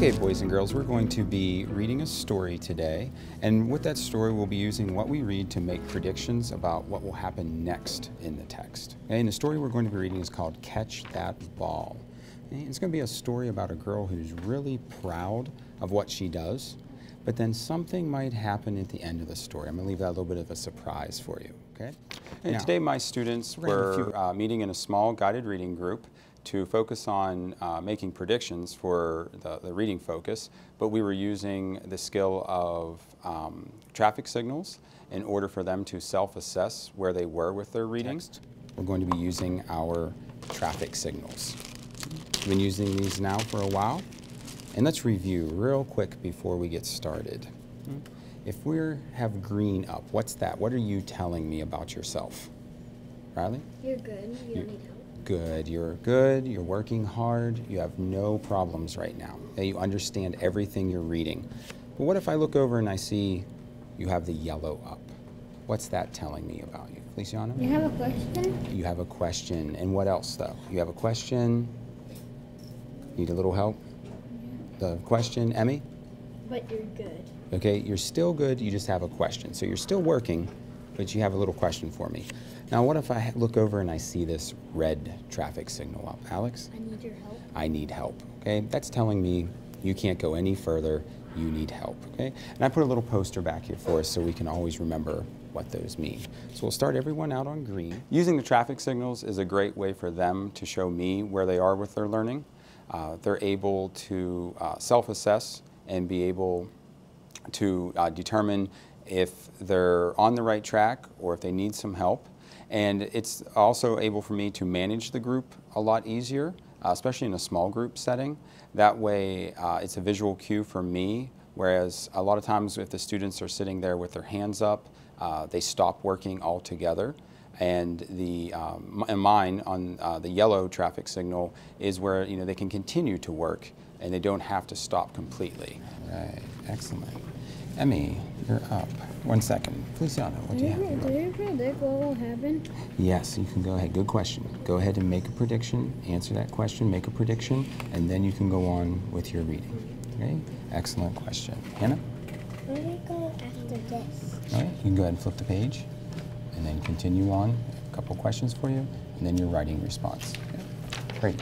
Okay, boys and girls, we're going to be reading a story today. And with that story, we'll be using what we read to make predictions about what will happen next in the text. Okay, and the story we're going to be reading is called Catch That Ball. Okay, it's going to be a story about a girl who's really proud of what she does, but then something might happen at the end of the story. I'm going to leave that a little bit of a surprise for you. Okay? And now, today, my students were uh, meeting in a small guided reading group to focus on uh, making predictions for the, the, reading focus, but we were using the skill of um, traffic signals in order for them to self-assess where they were with their reading. We're going to be using our traffic signals. We've been using these now for a while, and let's review real quick before we get started. If we have green up, what's that? What are you telling me about yourself? Riley? You're good. You don't need help good. You're good, you're working hard, you have no problems right now. You understand everything you're reading. But what if I look over and I see you have the yellow up? What's that telling me about you? Feliciano? You have a question? You have a question. And what else, though? You have a question? Need a little help? The question, Emmy? But you're good. Okay, you're still good, you just have a question. So you're still working, but you have a little question for me. Now, what if I look over and I see this red traffic signal up? Alex? I need your help. I need help, okay? That's telling me you can't go any further, you need help, okay? And I put a little poster back here for us so we can always remember what those mean. So we'll start everyone out on green. Using the traffic signals is a great way for them to show me where they are with their learning. Uh, they're able to uh, self-assess and be able to uh, determine if they're on the right track or if they need some help. And it's also able for me to manage the group a lot easier, uh, especially in a small group setting. That way, uh, it's a visual cue for me, whereas a lot of times if the students are sitting there with their hands up, uh, they stop working altogether. And the um, and mine on uh, the yellow traffic signal is where you know they can continue to work and they don't have to stop completely. Right, excellent. Emmy, you're up. One second. Feliciano, what do you have? Do you predict what will happen? Yes, you can go ahead. Good question. Go ahead and make a prediction, answer that question, make a prediction, and then you can go on with your reading. Okay? Excellent question. Hannah? Where do we go after this? All right, you can go ahead and flip the page, and then continue on. A couple questions for you, and then your writing response. Okay. Great.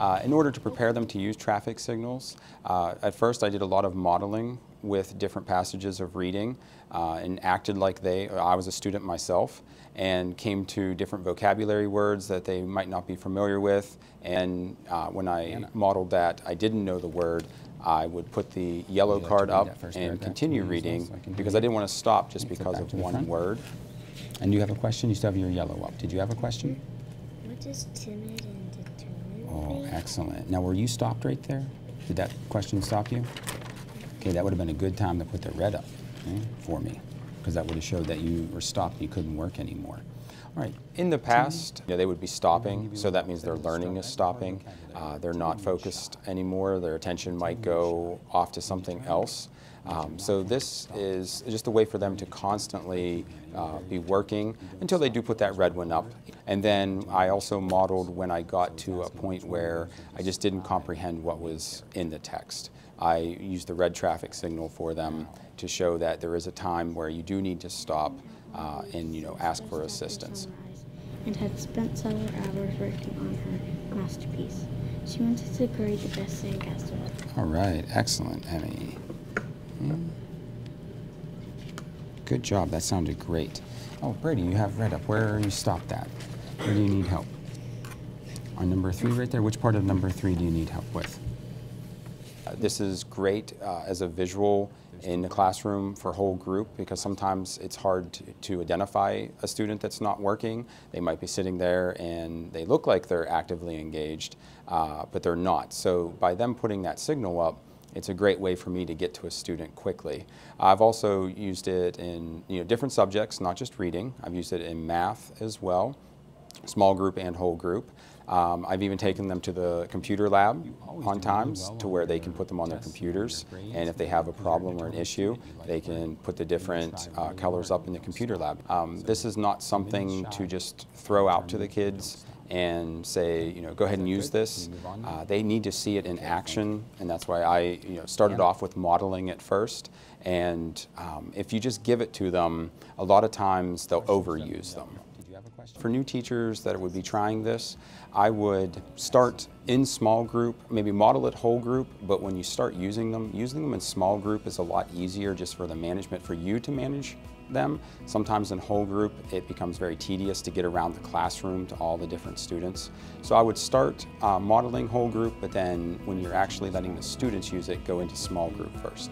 Uh, in order to prepare them to use traffic signals, uh, at first I did a lot of modeling with different passages of reading uh, and acted like they, I was a student myself, and came to different vocabulary words that they might not be familiar with. And uh, when I modeled that, I didn't know the word. I would put the yellow like card up and continue reading so I because I didn't want to stop just because of one word. And you have a question? You still have your yellow up. Did you have a question? What does timid and determined Oh, excellent. Now, were you stopped right there? Did that question stop you? Okay, that would have been a good time to put the red up okay, for me, because that would have showed that you were stopped, you couldn't work anymore. All right. In the past, you know, they would be stopping, so that means their learning is stopping. Uh, they're not focused anymore. Their attention might go off to something else. Um, so this is just a way for them to constantly uh, be working until they do put that red one up. And then I also modeled when I got to a point where I just didn't comprehend what was in the text. I used the red traffic signal for them to show that there is a time where you do need to stop uh, and you know ask for assistance. And had spent several hours working on her masterpiece. She wanted to create the best sandcastle. All right, excellent, Emmy. Hmm. Good job. That sounded great. Oh, Brady, you have red up. Where are you stopped at? Where do you need help? On number three, right there. Which part of number three do you need help with? This is great uh, as a visual in the classroom for whole group because sometimes it's hard to, to, identify a student that's not working. They might be sitting there and they look like they're actively engaged, uh, but they're not. So by them putting that signal up, it's a great way for me to get to a student quickly. I've also used it in you know, different subjects, not just reading. I've used it in math as well, small group and whole group. Um, I've even taken them to the computer lab on times to where they can put them on their computers and if they have a problem or an issue they can put the different uh, colors up in the computer lab. Um, this is not something to just throw out to the kids and say, you know, go ahead and use this. Uh, they need to see it in action, and that's why I, you know, started off with modeling it first. And um, if you just give it to them, a lot of times they'll overuse them. For new teachers that would be trying this, I would start in small group, maybe model it whole group, but when you start using them, using them in small group is a lot easier just for the management, for you to manage them. Sometimes in whole group, it becomes very tedious to get around the classroom to all the different students. So I would start uh, modeling whole group, but then when you're actually letting the students use it, go into small group first.